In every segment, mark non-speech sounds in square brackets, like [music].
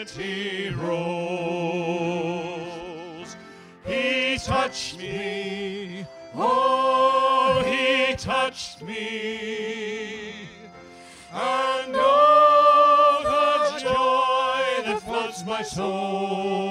eternity rolls. He touched me, oh, he touched me. And oh, the joy that floods my soul.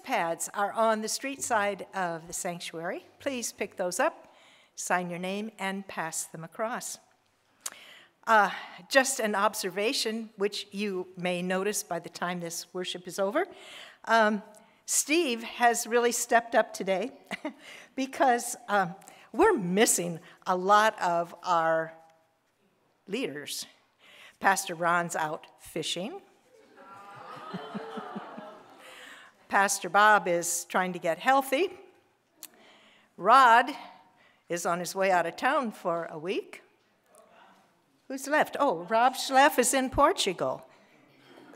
Pads are on the street side of the sanctuary. Please pick those up, sign your name, and pass them across. Uh, just an observation, which you may notice by the time this worship is over. Um, Steve has really stepped up today [laughs] because um, we're missing a lot of our leaders. Pastor Ron's out fishing. [laughs] Pastor Bob is trying to get healthy. Rod is on his way out of town for a week. Who's left? Oh, Rob Schleff is in Portugal.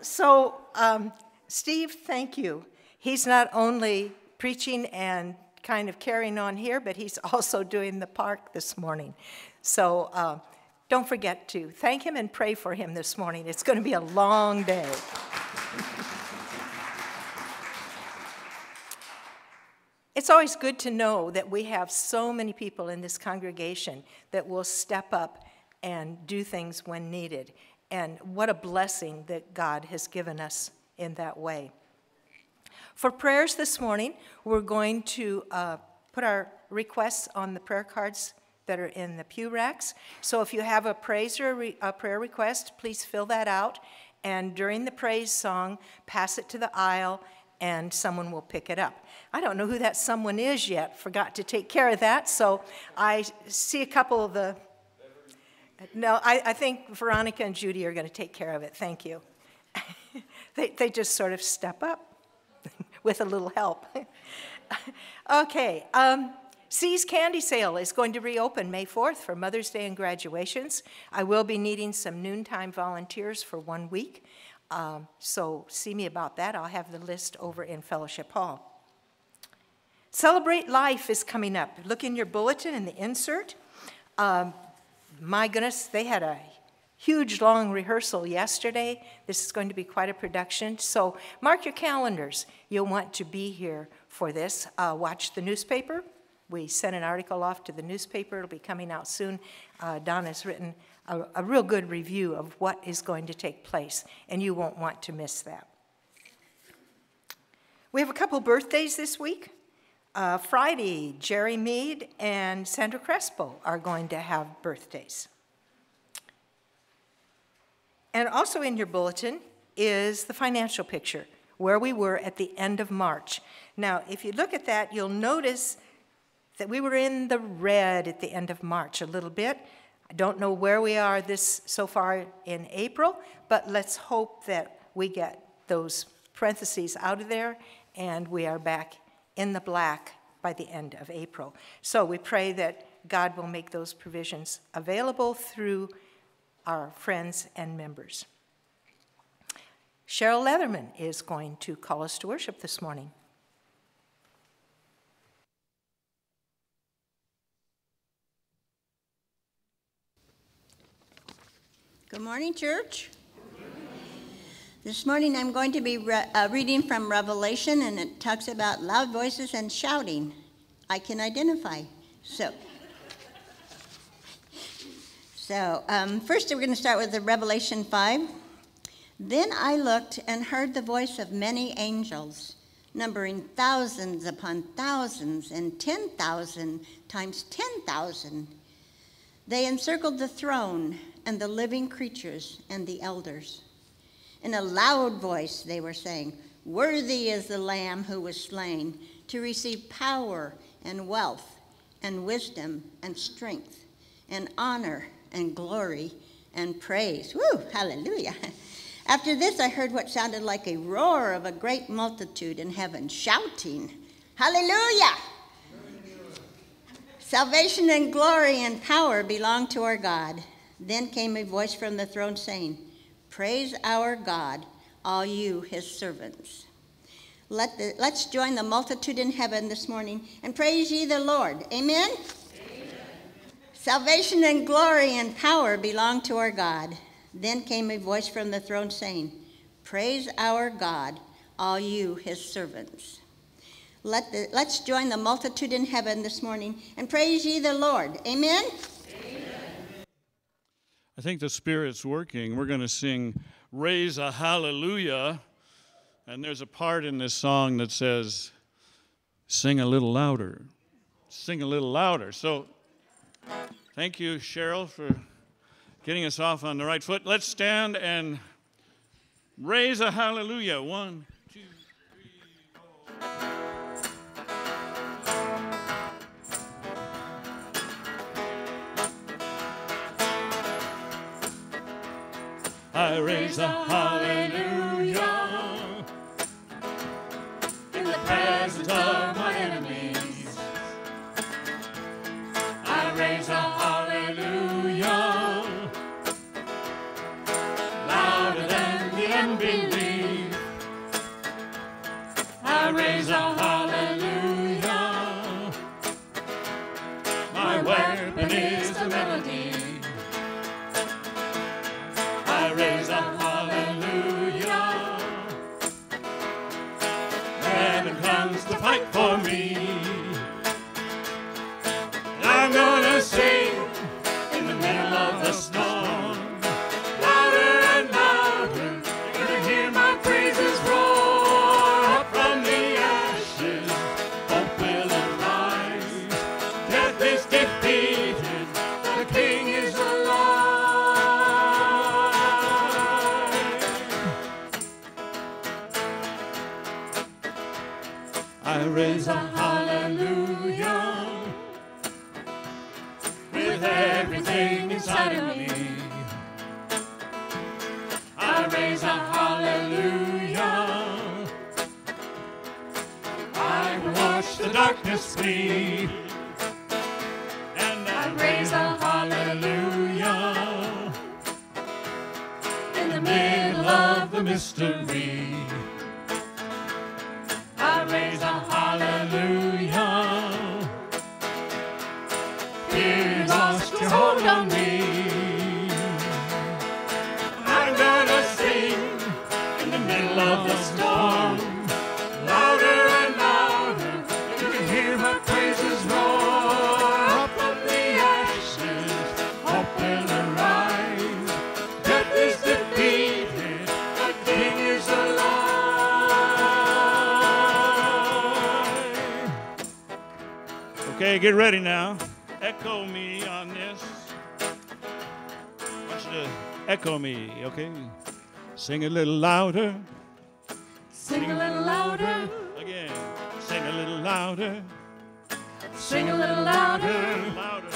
So, um, Steve, thank you. He's not only preaching and kind of carrying on here, but he's [laughs] also doing the park this morning. So, uh, don't forget to thank him and pray for him this morning. It's going to be a long day. It's always good to know that we have so many people in this congregation that will step up and do things when needed. And what a blessing that God has given us in that way. For prayers this morning, we're going to uh, put our requests on the prayer cards that are in the pew racks. So if you have a praise or a, a prayer request, please fill that out. And during the praise song, pass it to the aisle and someone will pick it up. I don't know who that someone is yet, forgot to take care of that. So I see a couple of the. No, I, I think Veronica and Judy are going to take care of it. Thank you. [laughs] they, they just sort of step up [laughs] with a little help. [laughs] okay. Um, See's Candy Sale is going to reopen May 4th for Mother's Day and graduations. I will be needing some noontime volunteers for one week. Um, so see me about that. I'll have the list over in Fellowship Hall. Celebrate Life is coming up. Look in your bulletin in the insert. Um, my goodness, they had a huge long rehearsal yesterday. This is going to be quite a production. So mark your calendars. You'll want to be here for this. Uh, watch the newspaper. We sent an article off to the newspaper. It'll be coming out soon. Uh, Don has written a, a real good review of what is going to take place, and you won't want to miss that. We have a couple birthdays this week. Uh, Friday, Jerry Mead and Sandra Crespo are going to have birthdays. And also in your bulletin is the financial picture, where we were at the end of March. Now, if you look at that, you'll notice that we were in the red at the end of March a little bit. I don't know where we are this so far in April, but let's hope that we get those parentheses out of there and we are back in the black by the end of April. So we pray that God will make those provisions available through our friends and members. Cheryl Leatherman is going to call us to worship this morning. Good morning, church. This morning I'm going to be re- uh, reading from Revelation, and it talks about loud voices and shouting. I can identify. So, so um, first we're going to start with the Revelation 5. Then I looked and heard the voice of many angels, numbering thousands upon thousands and 10,000 times 10,000. They encircled the throne and the living creatures and the elders. In a loud voice, they were saying, Worthy is the Lamb who was slain to receive power and wealth and wisdom and strength and honor and glory and praise. Woo, hallelujah. [laughs] After this, I heard what sounded like a roar of a great multitude in heaven shouting, Hallelujah! Salvation and glory and power belong to our God. Then came a voice from the throne saying, Praise our God, all you, his servants. Let the, let's join the multitude in heaven this morning and praise ye the Lord. Amen? Amen? Salvation and glory and power belong to our God. Then came a voice from the throne saying, Praise our God, all you, his servants. Let the, let's join the multitude in heaven this morning and praise ye the Lord. Amen? I think the Spirit's working. We're going to sing Raise a Hallelujah. And there's a part in this song that says, Sing a little louder. Sing a little louder. So thank you, Cheryl, for getting us off on the right foot. Let's stand and raise a hallelujah. One, I raise a hallelujah. In the presence of my middle of the mystery. I raise a hallelujah. Get ready now. Echo me on this. I want you to echo me, okay? Sing a little louder. Sing a little louder. Again. Sing a little louder. Sing a little louder. Louder.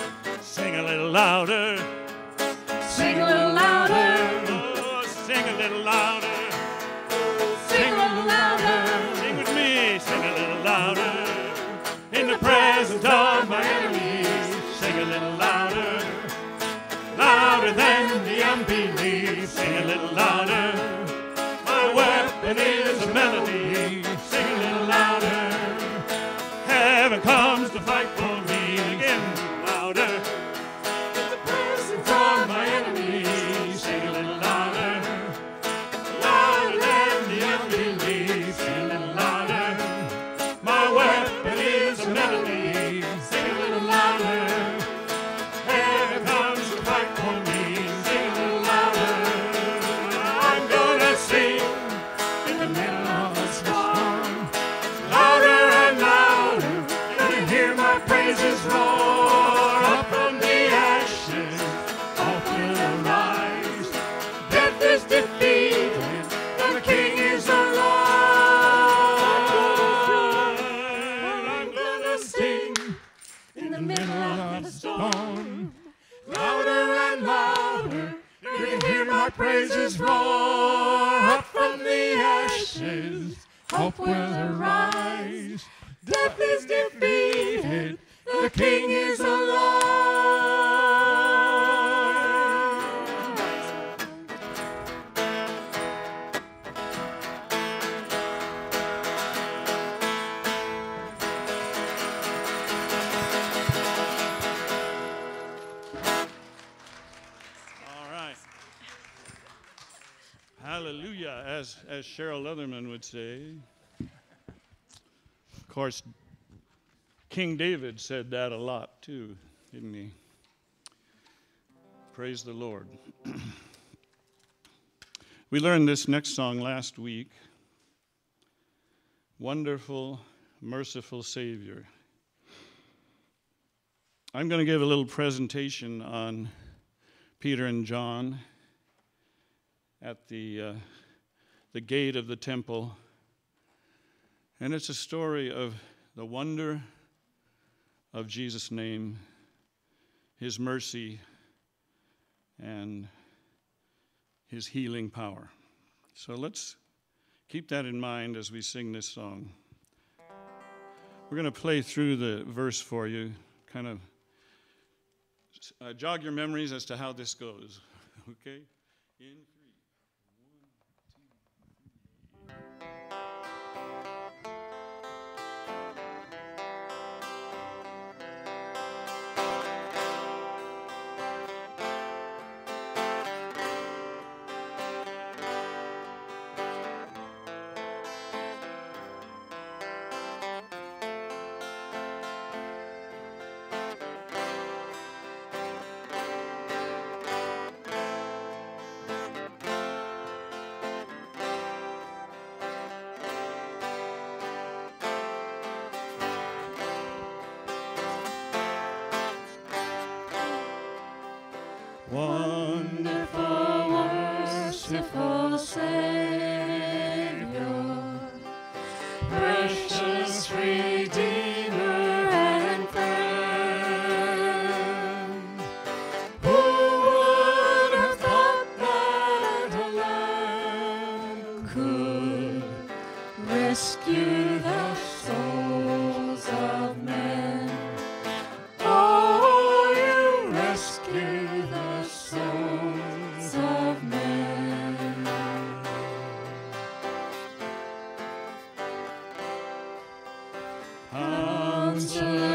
Sing a little louder. Sing a little louder. Oh, sing a little louder. Louder than the unbelief. Sing a little louder. My weapon is a melody. Praises said that a lot too, didn't he? Praise the Lord. [clears throat] we learned this next song last week Wonderful, Merciful Savior. I'm going to give a little presentation on Peter and John at the, uh, the gate of the temple. And it's a story of the wonder of Jesus' name, his mercy, and his healing power. So let's keep that in mind as we sing this song. We're going to play through the verse for you, kind of uh, jog your memories as to how this goes. [laughs] okay? In Counselor,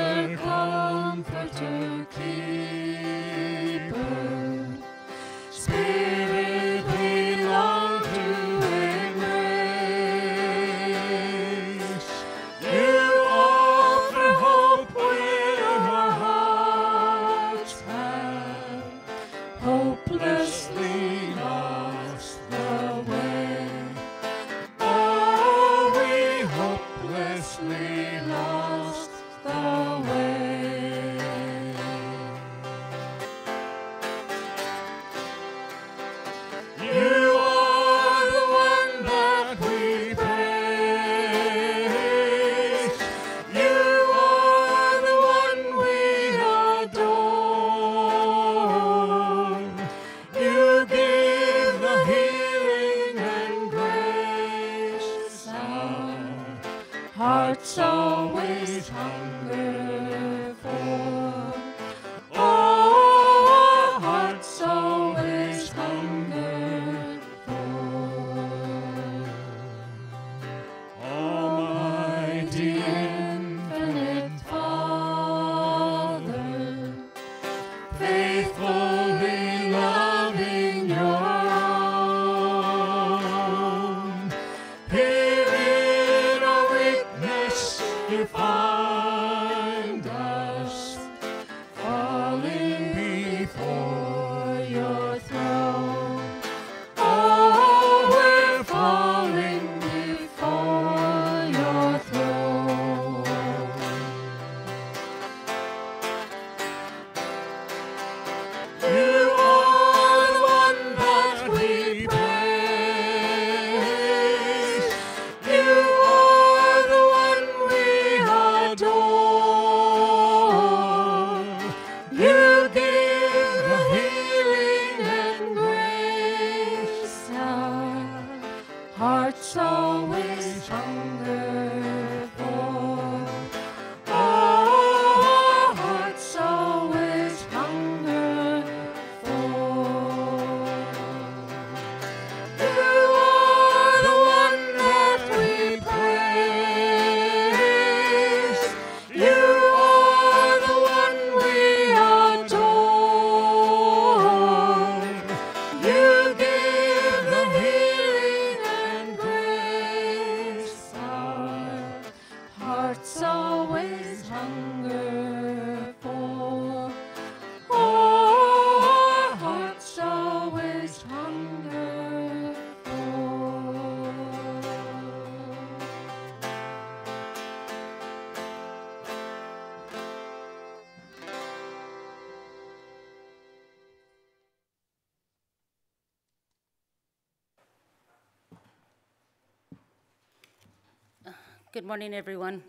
morning, everyone.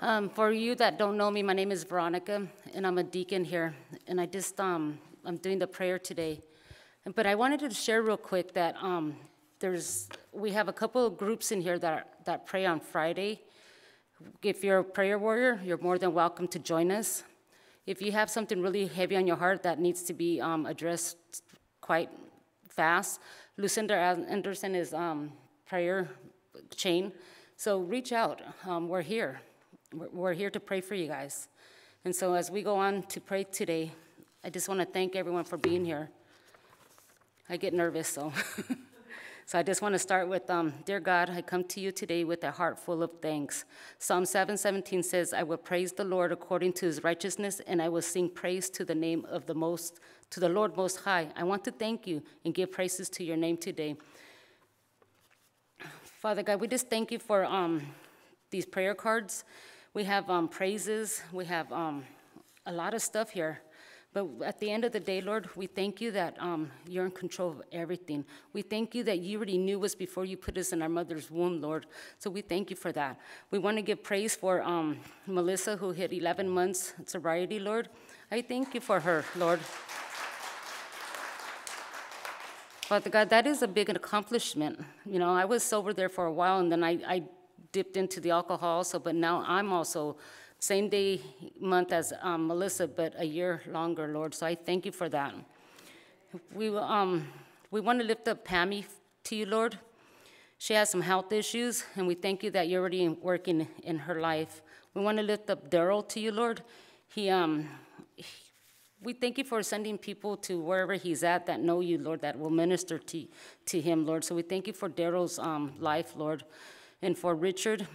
Um, for you that don't know me, my name is Veronica, and I'm a deacon here. And I just um, I'm doing the prayer today. But I wanted to share real quick that um, there's we have a couple of groups in here that are, that pray on Friday. If you're a prayer warrior, you're more than welcome to join us. If you have something really heavy on your heart that needs to be um, addressed quite fast, Lucinda Anderson is um, prayer chain. So reach out. Um, we're here. We're, we're here to pray for you guys. And so as we go on to pray today, I just want to thank everyone for being here. I get nervous, so. [laughs] so I just want to start with, um, Dear God, I come to you today with a heart full of thanks. Psalm 7:17 says, I will praise the Lord according to his righteousness, and I will sing praise to the name of the most, to the Lord Most High. I want to thank you and give praises to your name today. Father God, we just thank you for um, these prayer cards. We have um, praises, we have um, a lot of stuff here. But at the end of the day, Lord, we thank you that um, you're in control of everything. We thank you that you already knew us before you put us in our mother's womb, Lord. So we thank you for that. We want to give praise for um, Melissa, who hit 11 months sobriety, Lord. I thank you for her, Lord. Father God, that is a big accomplishment. You know, I was sober there for a while, and then I, I dipped into the alcohol also, but now I'm also same day, month as um, Melissa, but a year longer, Lord. So I thank you for that. We, um, we want to lift up Pammy to you, Lord. She has some health issues, and we thank you that you're already working in her life. We want to lift up Daryl to you, Lord. He, um, we thank you for sending people to wherever he's at that know you, Lord, that will minister to, to him, Lord. So we thank you for Daryl's um, life, Lord, and for Richard,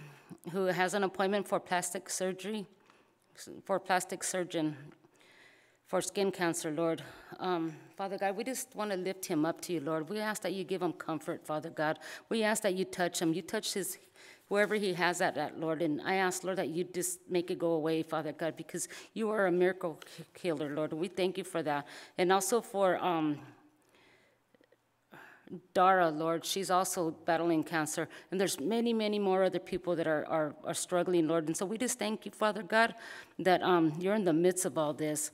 who has an appointment for plastic surgery, for plastic surgeon, for skin cancer, Lord. Um, Father God, we just want to lift him up to you, Lord. We ask that you give him comfort, Father God. We ask that you touch him. You touch his wherever he has that at, Lord. And I ask, Lord, that you just make it go away, Father God, because you are a miracle healer, Lord. And we thank you for that. And also for um, Dara, Lord, she's also battling cancer. And there's many, many more other people that are, are, are struggling, Lord. And so we just thank you, Father God, that um, you're in the midst of all this.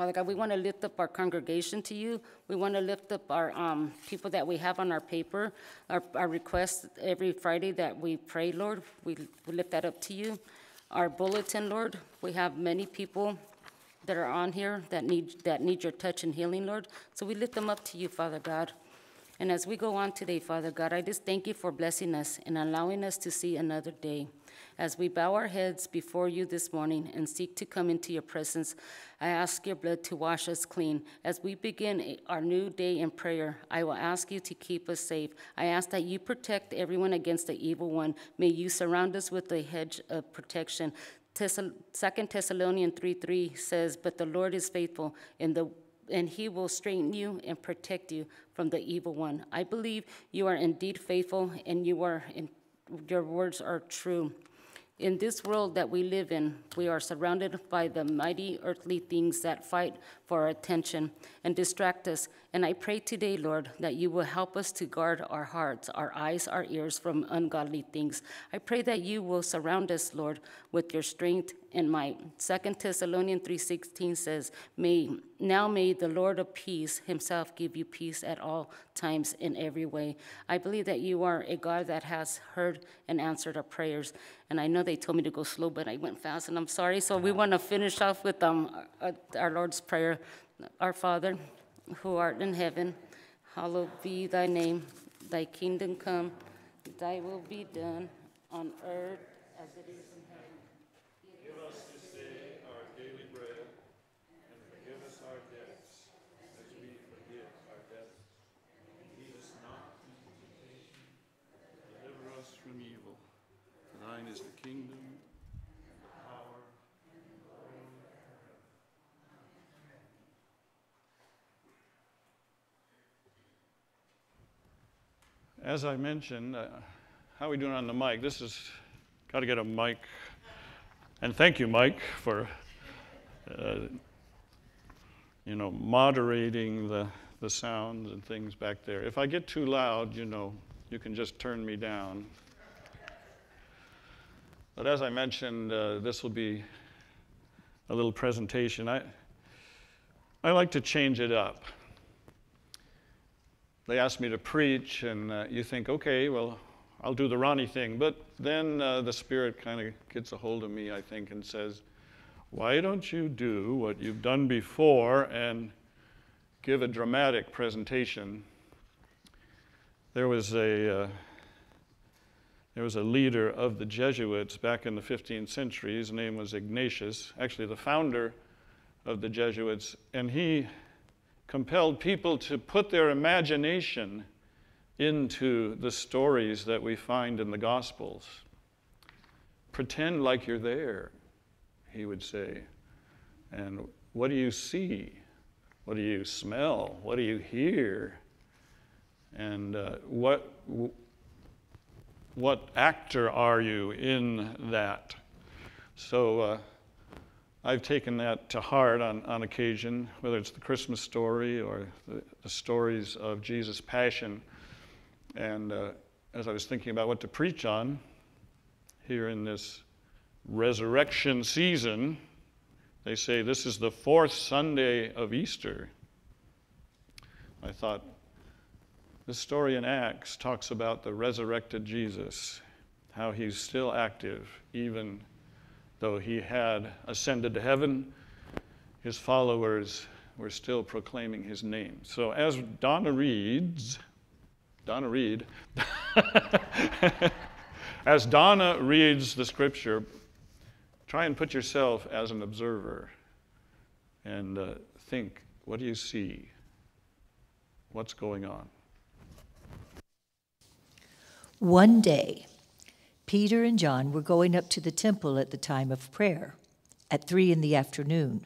Father God, we want to lift up our congregation to you. We want to lift up our um, people that we have on our paper, our, our requests every Friday that we pray, Lord. We, we lift that up to you. Our bulletin, Lord, we have many people that are on here that need, that need your touch and healing, Lord. So we lift them up to you, Father God. And as we go on today, Father God, I just thank you for blessing us and allowing us to see another day. As we bow our heads before you this morning and seek to come into your presence, I ask your blood to wash us clean. As we begin our new day in prayer, I will ask you to keep us safe. I ask that you protect everyone against the evil one. May you surround us with a hedge of protection. Second Thessalonians 3 3 says, But the Lord is faithful, and, the, and he will strengthen you and protect you from the evil one. I believe you are indeed faithful, and you are in, your words are true. In this world that we live in, we are surrounded by the mighty earthly things that fight for our attention and distract us. And I pray today, Lord, that you will help us to guard our hearts, our eyes, our ears from ungodly things. I pray that you will surround us, Lord, with your strength and might. Second Thessalonians 3:16 says, "May now may the Lord of peace himself give you peace at all times in every way." I believe that you are a God that has heard and answered our prayers. And I know they told me to go slow, but I went fast, and I'm sorry. So we want to finish off with um, our Lord's Prayer. Our Father, who art in heaven, hallowed be thy name. Thy kingdom come, thy will be done on earth as it is in heaven. Give us this day our daily bread, and forgive us our debts, as we forgive our debtors. And lead us not into temptation, deliver us from evil. For thine is the kingdom, the power, and the glory. As I mentioned, uh, how are we doing on the mic? This is got to get a mic. And thank you, Mike, for uh, you know moderating the the sounds and things back there. If I get too loud, you know, you can just turn me down. But as I mentioned, uh, this will be a little presentation. I I like to change it up. They asked me to preach, and uh, you think, okay, well, I'll do the Ronnie thing. But then uh, the Spirit kind of gets a hold of me, I think, and says, Why don't you do what you've done before and give a dramatic presentation? There was a. Uh, there was a leader of the Jesuits back in the 15th century. His name was Ignatius, actually, the founder of the Jesuits, and he compelled people to put their imagination into the stories that we find in the Gospels. Pretend like you're there, he would say. And what do you see? What do you smell? What do you hear? And uh, what, what actor are you in that? So uh, I've taken that to heart on, on occasion, whether it's the Christmas story or the, the stories of Jesus' passion. And uh, as I was thinking about what to preach on here in this resurrection season, they say this is the fourth Sunday of Easter. I thought, this story in Acts talks about the resurrected Jesus, how he's still active, even though he had ascended to heaven. His followers were still proclaiming his name. So as Donna reads, Donna Reed, [laughs] as Donna reads the scripture, try and put yourself as an observer and uh, think what do you see? What's going on? One day, Peter and John were going up to the temple at the time of prayer, at three in the afternoon.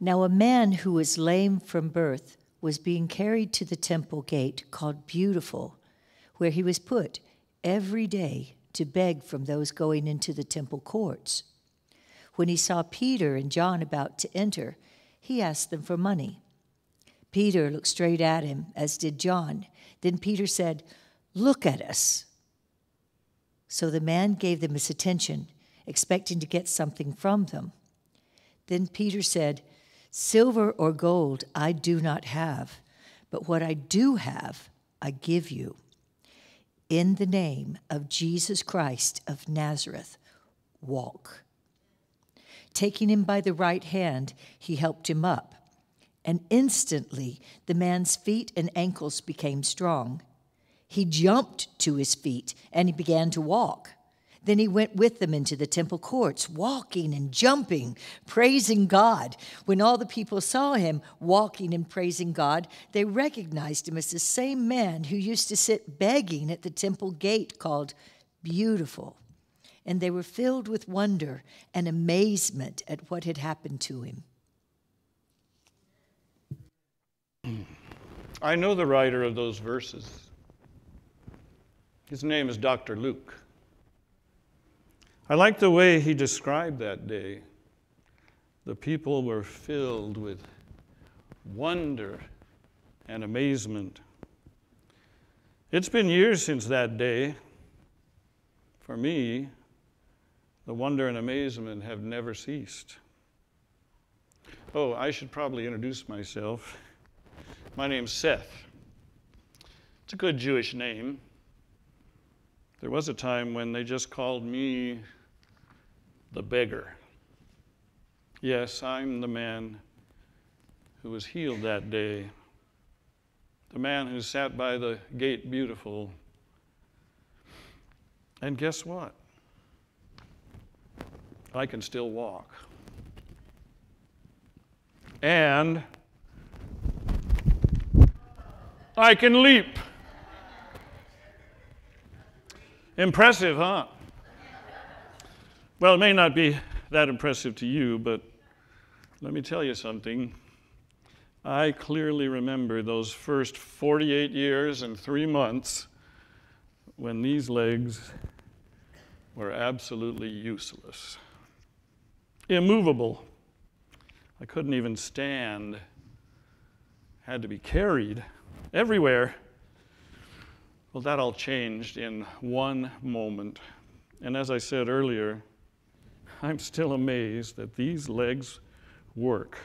Now, a man who was lame from birth was being carried to the temple gate called Beautiful, where he was put every day to beg from those going into the temple courts. When he saw Peter and John about to enter, he asked them for money. Peter looked straight at him, as did John. Then Peter said, Look at us. So the man gave them his attention, expecting to get something from them. Then Peter said, Silver or gold I do not have, but what I do have, I give you. In the name of Jesus Christ of Nazareth, walk. Taking him by the right hand, he helped him up. And instantly the man's feet and ankles became strong. He jumped to his feet and he began to walk. Then he went with them into the temple courts, walking and jumping, praising God. When all the people saw him walking and praising God, they recognized him as the same man who used to sit begging at the temple gate called Beautiful. And they were filled with wonder and amazement at what had happened to him. I know the writer of those verses. His name is Dr. Luke. I like the way he described that day. The people were filled with wonder and amazement. It's been years since that day. For me, the wonder and amazement have never ceased. Oh, I should probably introduce myself. My name's Seth. It's a good Jewish name. There was a time when they just called me the beggar. Yes, I'm the man who was healed that day, the man who sat by the gate beautiful. And guess what? I can still walk. And I can leap. Impressive, huh? Well, it may not be that impressive to you, but let me tell you something. I clearly remember those first 48 years and three months when these legs were absolutely useless, immovable. I couldn't even stand, had to be carried everywhere. Well, that all changed in one moment. And as I said earlier, I'm still amazed that these legs work.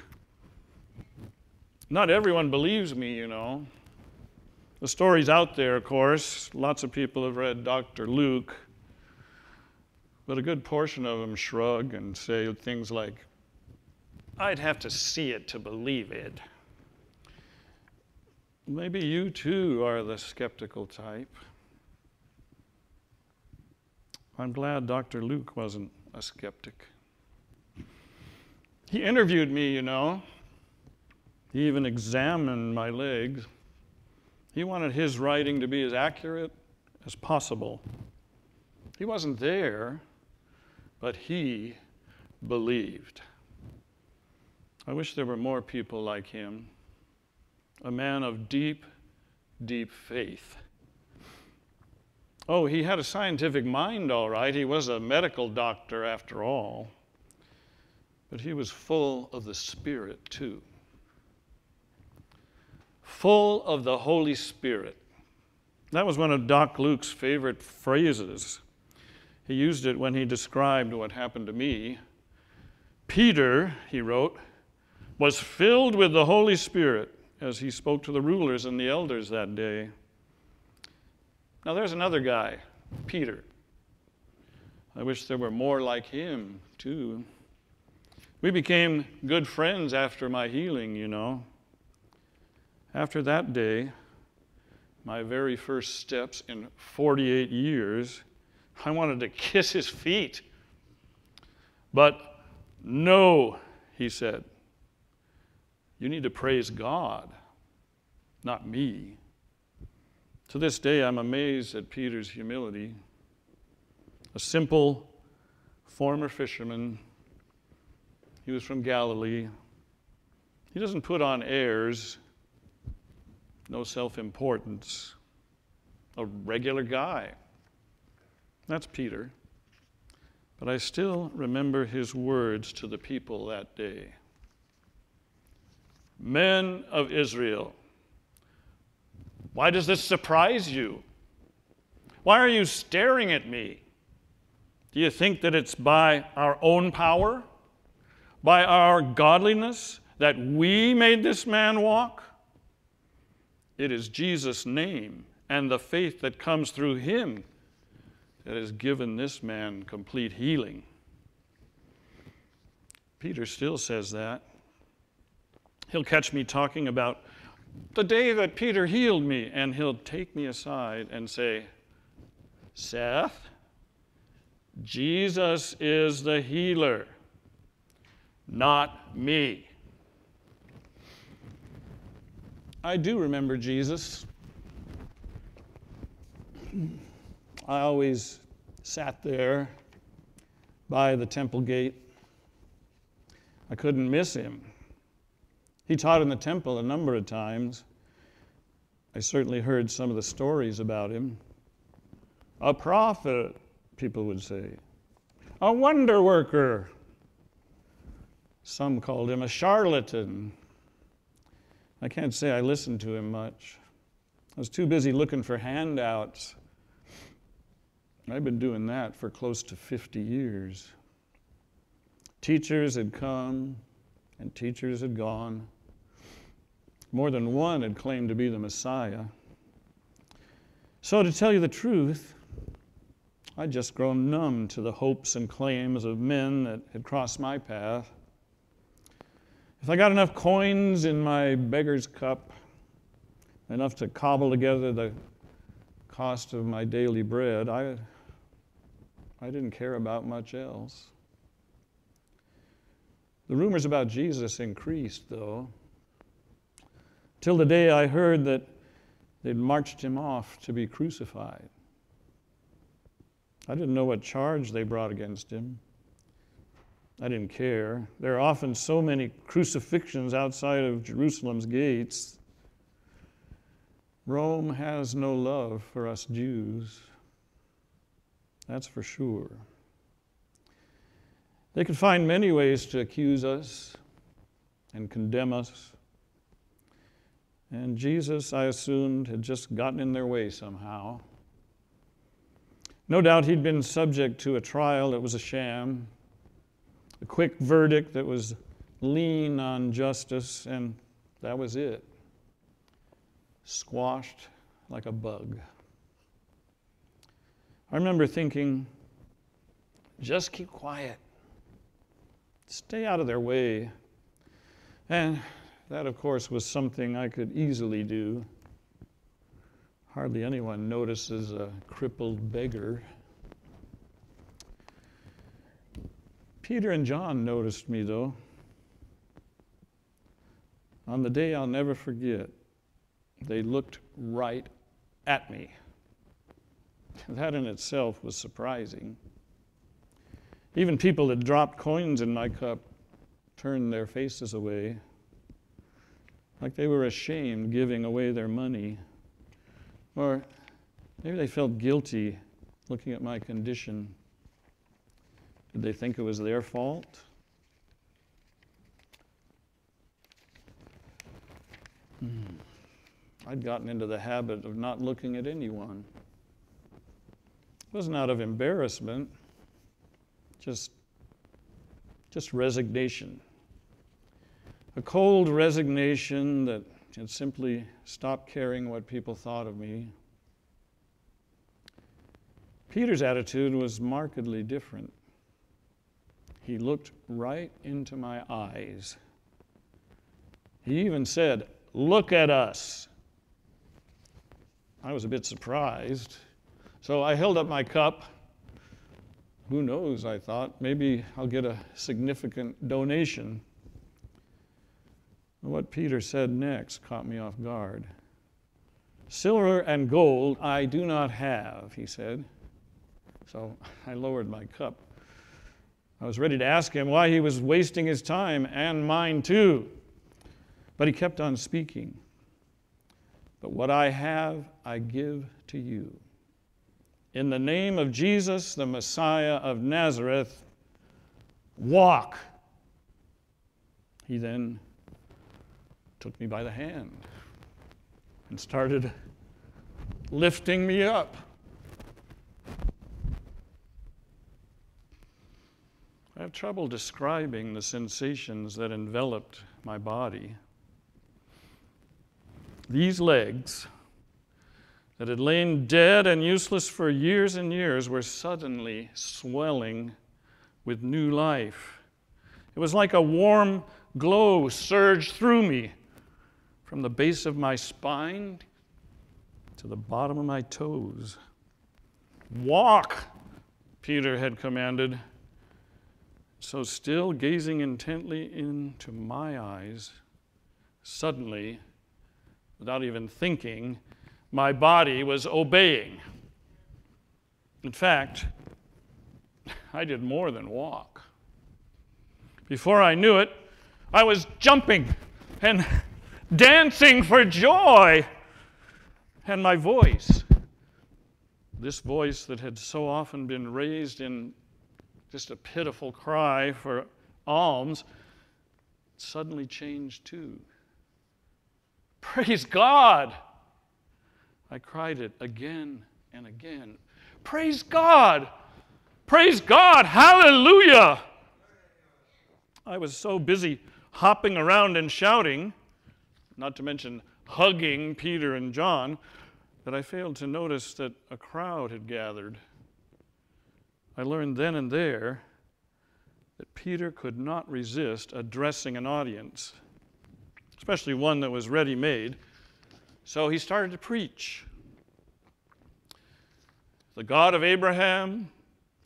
Not everyone believes me, you know. The story's out there, of course. Lots of people have read Dr. Luke, but a good portion of them shrug and say things like, I'd have to see it to believe it. Maybe you too are the skeptical type. I'm glad Dr. Luke wasn't a skeptic. He interviewed me, you know. He even examined my legs. He wanted his writing to be as accurate as possible. He wasn't there, but he believed. I wish there were more people like him a man of deep, deep faith. Oh, he had a scientific mind, all right. He was a medical doctor after all. But he was full of the Spirit, too. Full of the Holy Spirit. That was one of Doc Luke's favorite phrases. He used it when he described what happened to me. Peter, he wrote, was filled with the Holy Spirit as he spoke to the rulers and the elders that day. Now, there's another guy, Peter. I wish there were more like him, too. We became good friends after my healing, you know. After that day, my very first steps in 48 years, I wanted to kiss his feet. But no, he said. You need to praise God, not me. To this day, I'm amazed at Peter's humility. A simple former fisherman, he was from Galilee. He doesn't put on airs, no self importance. A regular guy. That's Peter. But I still remember his words to the people that day. Men of Israel, why does this surprise you? Why are you staring at me? Do you think that it's by our own power, by our godliness, that we made this man walk? It is Jesus' name and the faith that comes through him that has given this man complete healing. Peter still says that. He'll catch me talking about the day that Peter healed me, and he'll take me aside and say, Seth, Jesus is the healer, not me. I do remember Jesus. I always sat there by the temple gate. I couldn't miss him. He taught in the temple a number of times. I certainly heard some of the stories about him. A prophet, people would say, a wonder worker. Some called him a charlatan. I can't say I listened to him much. I was too busy looking for handouts. I've been doing that for close to 50 years. Teachers had come and teachers had gone. More than one had claimed to be the Messiah. So, to tell you the truth, I'd just grown numb to the hopes and claims of men that had crossed my path. If I got enough coins in my beggar's cup, enough to cobble together the cost of my daily bread, I, I didn't care about much else. The rumors about Jesus increased, though, till the day I heard that they'd marched him off to be crucified. I didn't know what charge they brought against him. I didn't care. There are often so many crucifixions outside of Jerusalem's gates. Rome has no love for us Jews. That's for sure. They could find many ways to accuse us and condemn us. And Jesus, I assumed, had just gotten in their way somehow. No doubt he'd been subject to a trial that was a sham, a quick verdict that was lean on justice, and that was it. Squashed like a bug. I remember thinking, just keep quiet. Stay out of their way. And that, of course, was something I could easily do. Hardly anyone notices a crippled beggar. Peter and John noticed me, though. On the day I'll never forget, they looked right at me. [laughs] That in itself was surprising. Even people that dropped coins in my cup turned their faces away, like they were ashamed giving away their money. Or maybe they felt guilty looking at my condition. Did they think it was their fault? Hmm. I'd gotten into the habit of not looking at anyone. It wasn't out of embarrassment just, just resignation. A cold resignation that had simply stopped caring what people thought of me. Peter's attitude was markedly different. He looked right into my eyes. He even said, Look at us. I was a bit surprised. So I held up my cup who knows, I thought, maybe I'll get a significant donation. What Peter said next caught me off guard. Silver and gold I do not have, he said. So [laughs] I lowered my cup. I was ready to ask him why he was wasting his time and mine too. But he kept on speaking. But what I have, I give to you. In the name of Jesus, the Messiah of Nazareth, walk. He then took me by the hand and started lifting me up. I have trouble describing the sensations that enveloped my body. These legs, that had lain dead and useless for years and years, were suddenly swelling with new life. It was like a warm glow surged through me from the base of my spine to the bottom of my toes. Walk, Peter had commanded. So, still gazing intently into my eyes, suddenly, without even thinking, my body was obeying. In fact, [laughs] I did more than walk. Before I knew it, I was jumping and [laughs] dancing for joy. And my voice, this voice that had so often been raised in just a pitiful cry for alms, suddenly changed too. [laughs] Praise God! I cried it again and again. Praise God! Praise God! Hallelujah! I was so busy hopping around and shouting, not to mention hugging Peter and John, that I failed to notice that a crowd had gathered. I learned then and there that Peter could not resist addressing an audience, especially one that was ready made. So he started to preach. The God of Abraham,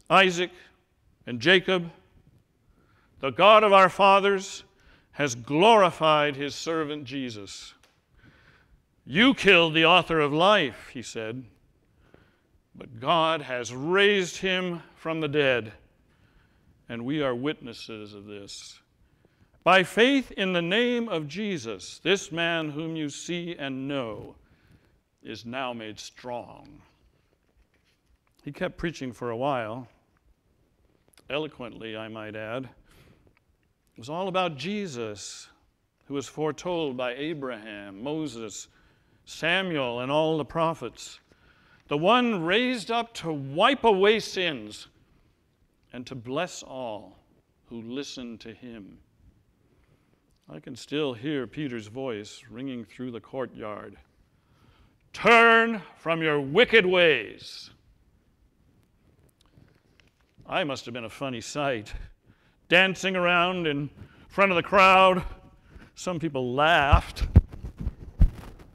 Isaac, and Jacob, the God of our fathers, has glorified his servant Jesus. You killed the author of life, he said, but God has raised him from the dead, and we are witnesses of this. By faith in the name of Jesus, this man whom you see and know is now made strong. He kept preaching for a while, eloquently, I might add. It was all about Jesus, who was foretold by Abraham, Moses, Samuel, and all the prophets. The one raised up to wipe away sins and to bless all who listen to him. I can still hear Peter's voice ringing through the courtyard Turn from your wicked ways. I must have been a funny sight, dancing around in front of the crowd. Some people laughed.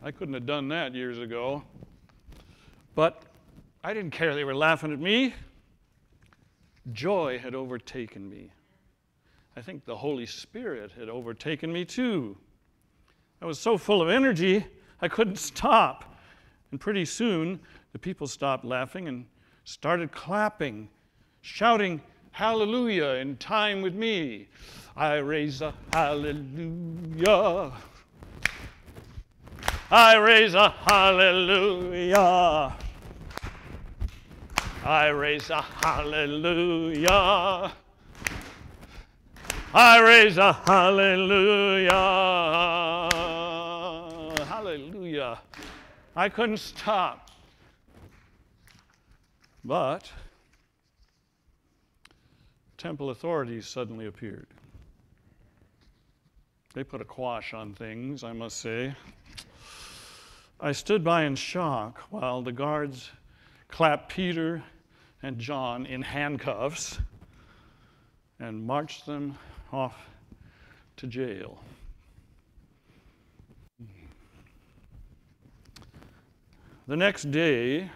I couldn't have done that years ago. But I didn't care they were laughing at me. Joy had overtaken me. I think the Holy Spirit had overtaken me too. I was so full of energy, I couldn't stop. And pretty soon, the people stopped laughing and started clapping, shouting hallelujah in time with me. I raise a hallelujah. I raise a hallelujah. I raise a hallelujah. I raise a hallelujah. Hallelujah. I couldn't stop. But temple authorities suddenly appeared. They put a quash on things, I must say. I stood by in shock while the guards clapped Peter and John in handcuffs and marched them off to jail. The next day,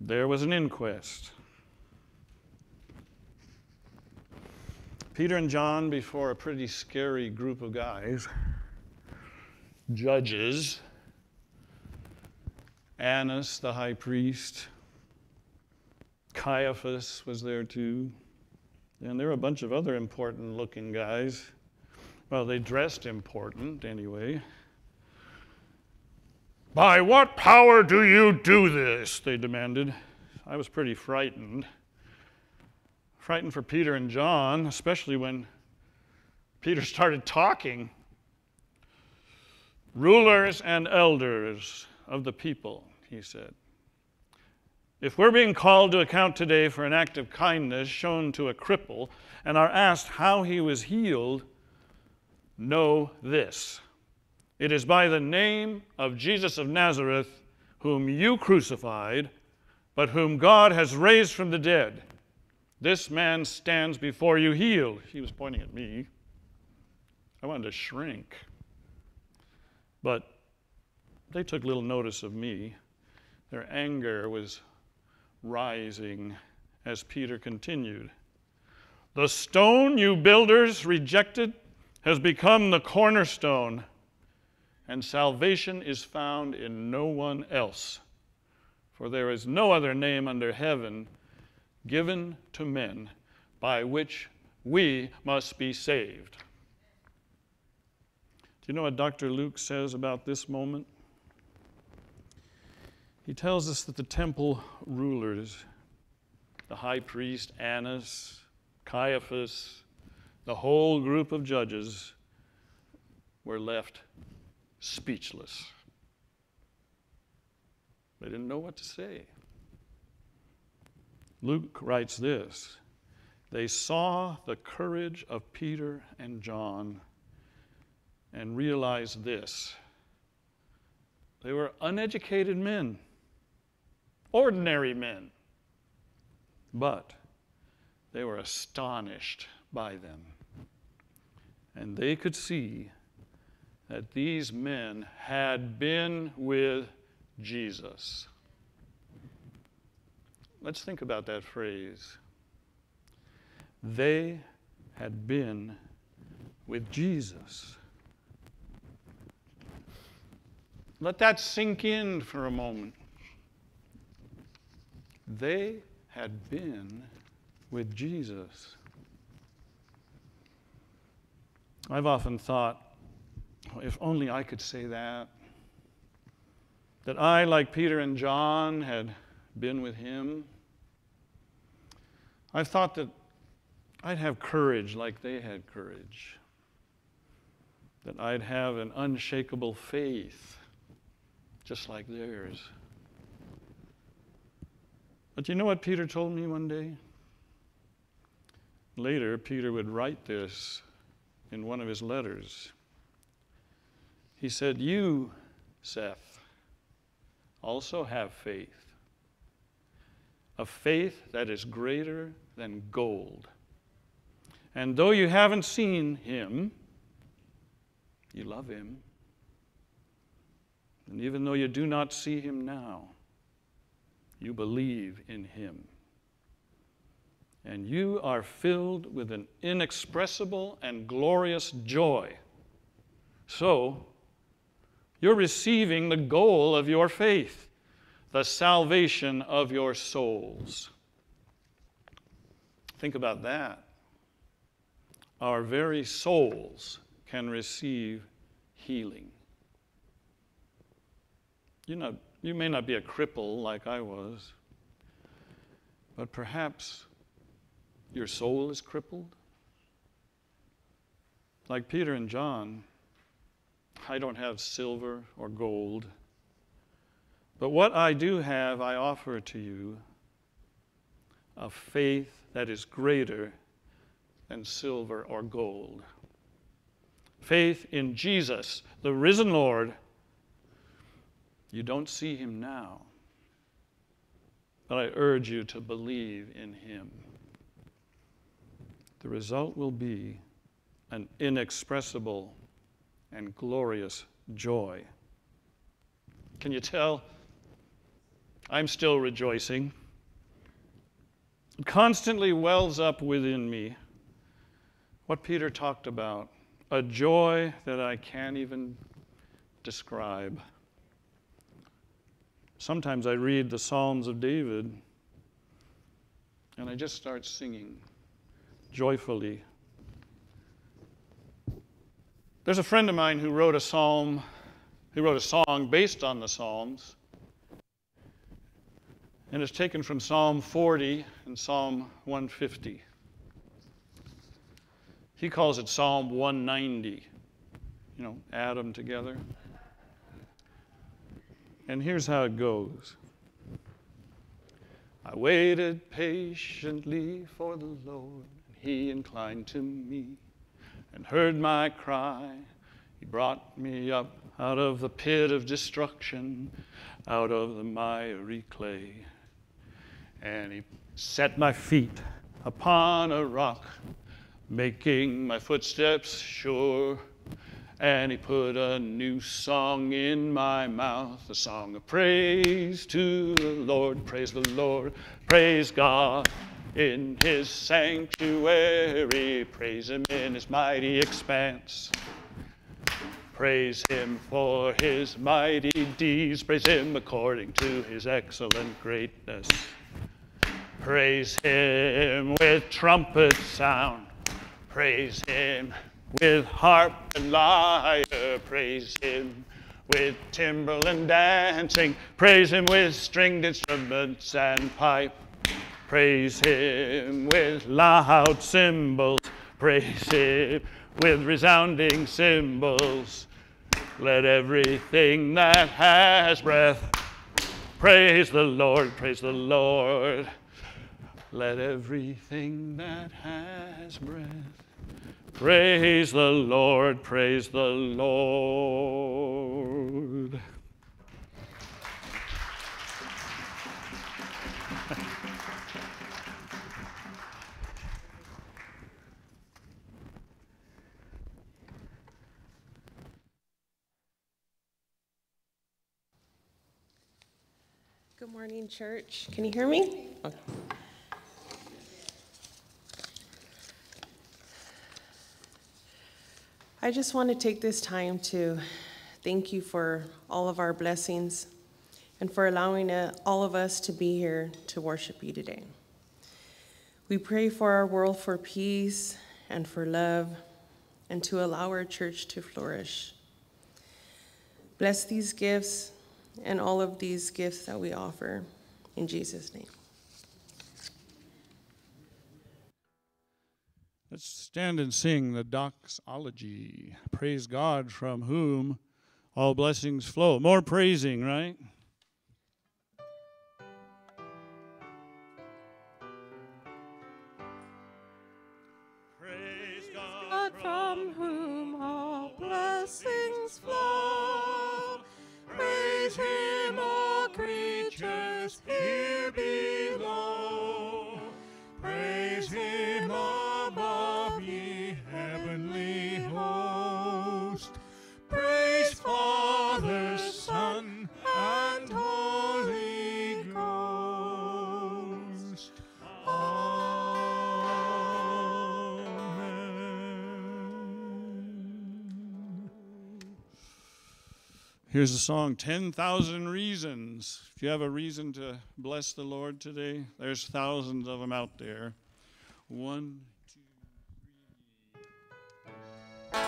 there was an inquest. Peter and John before a pretty scary group of guys, judges, Annas, the high priest, Caiaphas was there too. And there were a bunch of other important looking guys. Well, they dressed important anyway. By what power do you do this? They demanded. I was pretty frightened. Frightened for Peter and John, especially when Peter [laughs] started talking. Rulers and elders of the people, he said. If we're being called to account today for an act of kindness shown to a cripple and are asked how he was healed, know this. It is by the name of Jesus of Nazareth, whom you crucified, but whom God has raised from the dead. This man stands before you healed. He was pointing at me. I wanted to shrink. But they took little notice of me. Their anger was rising as Peter continued. The stone you builders rejected has become the cornerstone, and salvation is found in no one else. For there is no other name under heaven given to men by which we must be saved. Do you know what Dr. Luke says about this moment? He tells us that the temple rulers, the high priest Annas, Caiaphas, the whole group of judges were left speechless. They didn't know what to say. Luke writes this They saw the courage of Peter and John and realized this. They were uneducated men ordinary men. But they were astonished by them. And they could see that these men had been with Jesus. Let's think about that phrase. They had been with Jesus. Let that sink in for a moment. They had been with Jesus. I've often thought, if only I could say that, that I, like Peter and John, had been with him. I've thought that I'd have courage like they had courage, that I'd have an unshakable faith just like theirs. But you know what Peter told me one day? Later, Peter would write this in one of his letters. He said, You, Seth, also have faith, a faith that is greater than gold. And though you haven't seen him, you love him. And even though you do not see him now, you believe in him. And you are filled with an inexpressible and glorious joy. So, you're receiving the goal of your faith, the salvation of your souls. Think about that. Our very souls can receive healing. You know, you may not be a cripple like I was, but perhaps your soul is crippled. Like Peter and John, I don't have silver or gold, but what I do have, I offer to you a faith that is greater than silver or gold. Faith in Jesus, the risen Lord you don't see him now, but I urge you to believe in him. The result will be an inexpressible and glorious joy. Can you tell? I'm still rejoicing. It constantly wells up within me what Peter talked about a joy that I can't even describe. Sometimes I read the Psalms of David and I just start singing joyfully. There's a friend of mine who wrote a psalm, he wrote a song based on the Psalms. And it's taken from Psalm 40 and Psalm 150. He calls it Psalm 190. You know, add them together. And here's how it goes I waited patiently for the Lord, and he inclined to me and heard my cry. He brought me up out of the pit of destruction, out of the miry clay. And he set my feet upon a rock, making my footsteps sure. And he put a new song in my mouth, a song of praise to the Lord. Praise the Lord, praise God in his sanctuary. Praise him in his mighty expanse. Praise him for his mighty deeds. Praise him according to his excellent greatness. Praise him with trumpet sound. Praise him with harp and lyre. Praise him with timbrel and dancing. Praise him with stringed instruments and pipe. Praise him with loud cymbals. Praise him with resounding cymbals. Let everything that has breath praise the Lord, praise the Lord. Let everything that has breath praise the Lord, praise the Lord. Good morning, church. Can you hear me? Okay. I just want to take this time to thank you for all of our blessings and for allowing uh, all of us to be here to worship you today. We pray for our world for peace and for love and to allow our church to flourish. Bless these gifts and all of these gifts that we offer. In Jesus' name. Let's stand and sing the doxology. Praise God from whom all blessings flow. More praising, right? Here's the song 10,000 Reasons. If you have a reason to bless the Lord today, there's thousands of them out there. One, two, three.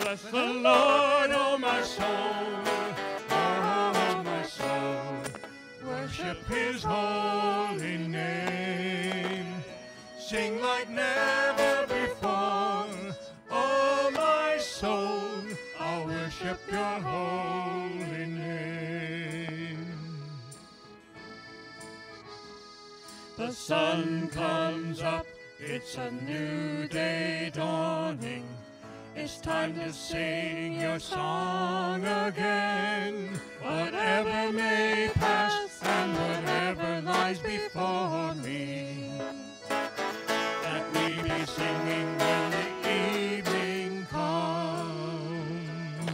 Bless the Lord, oh my soul, Worship his holy name. Sing like never before. Oh, my soul, I'll worship your holy name. The sun comes up, it's a new day dawning. It's time to sing your song again. Whatever may pass and whatever lies before me. That we be singing when the evening comes.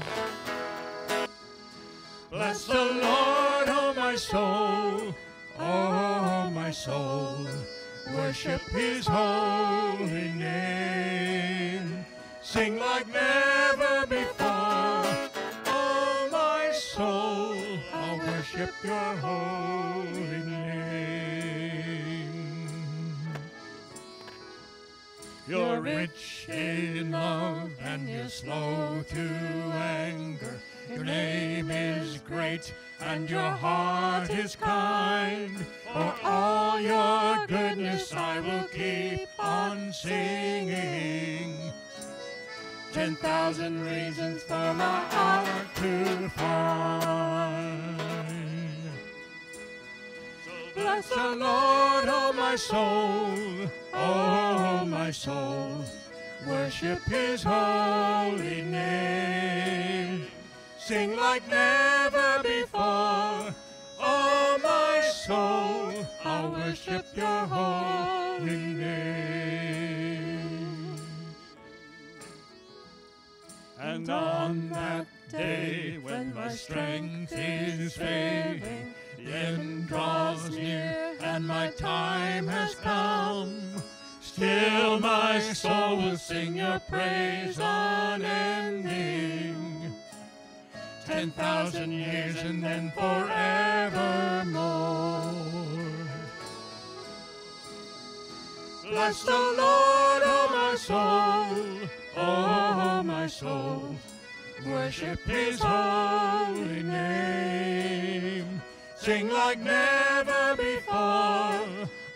Bless the Lord, oh my soul, oh my soul. Worship his holy name. Sing like never before. Your holy name. You're rich in love and you're slow to anger. Your name is great and your heart is kind. For all your goodness I will keep on singing. ten thousand reasons for my heart to find. Bless the Lord, oh my soul, oh my soul, worship his holy name. Sing like never before, oh my soul, I'll worship your holy name. And on that day when my strength is failing, the end draws near and my time has come. Still my soul will sing your praise unending. Ten thousand years and then forevermore. Bless the Lord, oh my soul, oh my soul. Worship his holy name. Sing like never before,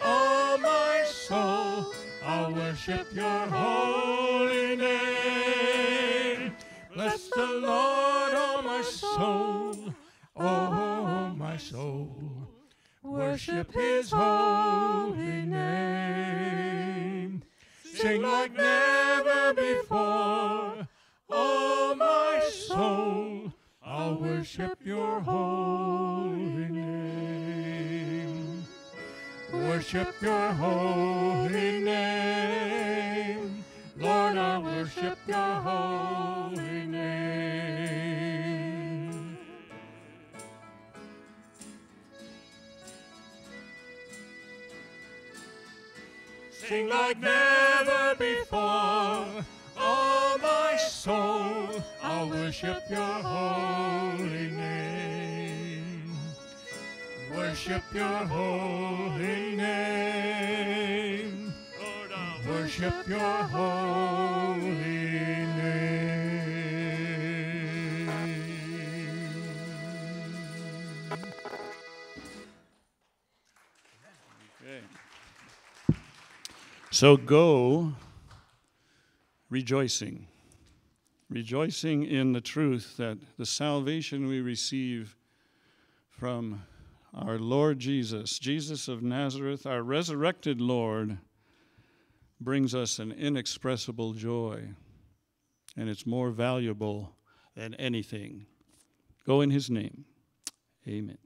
oh my soul. I'll worship your holy name. Bless the Lord, oh my soul, oh my soul. Worship his holy name. Sing like never before, oh my soul. I'll worship your holy name. Worship your holy name. Lord, I worship your holy name. Sing like never before, worship your holy name. Worship your holy name. Worship your holy name. So go rejoicing, rejoicing in the truth that the salvation we receive from our Lord Jesus, Jesus of Nazareth, our resurrected Lord, brings us an inexpressible joy, and it's more valuable than anything. Go in his name. Amen.